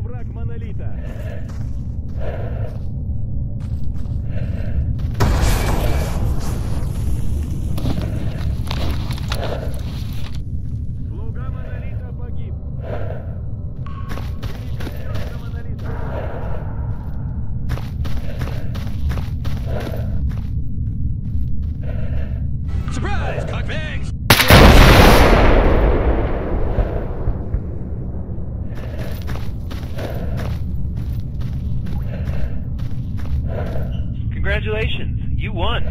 враг монолит. Congratulations, you won.